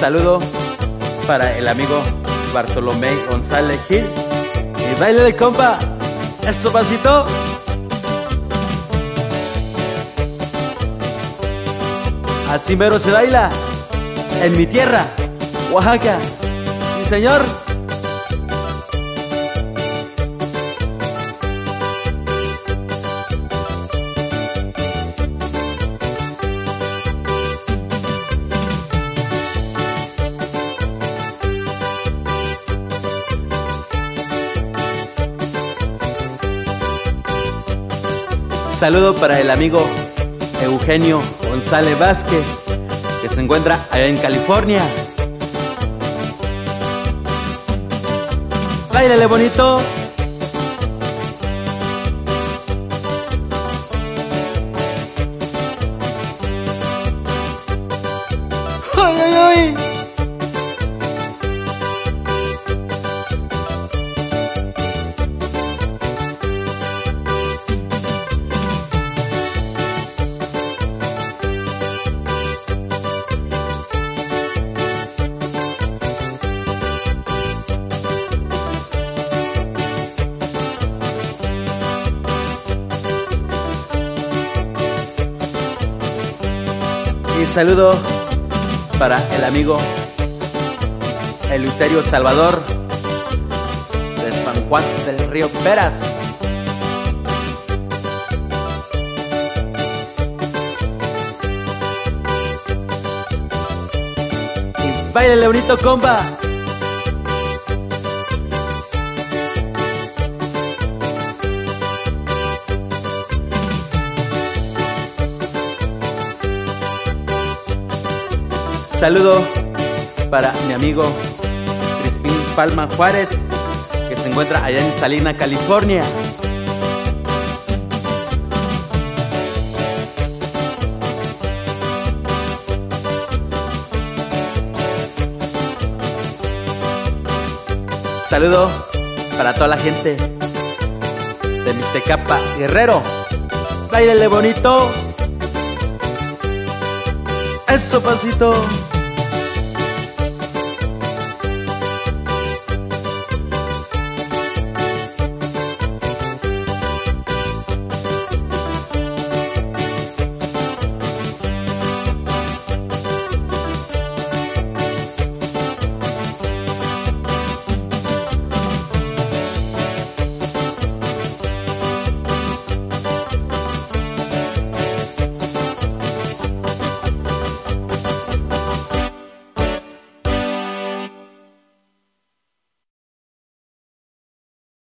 saludo para el amigo Bartolomé González Gil. Y baile de compa, eso pasito. Así mero se baila en mi tierra, Oaxaca. Sí, señor. Saludo para el amigo Eugenio González Vázquez, que se encuentra allá en California. Báilale bonito. Y saludo para el amigo Eleuterio Salvador de San Juan del Río Peras. Y bailele bonito, compa. Saludo para mi amigo Crispín Palma Juárez, que se encuentra allá en Salina, California. Saludo para toda la gente de Mixtecapa Guerrero. Bailele bonito. Eso, pasito.